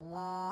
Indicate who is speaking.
Speaker 1: 哇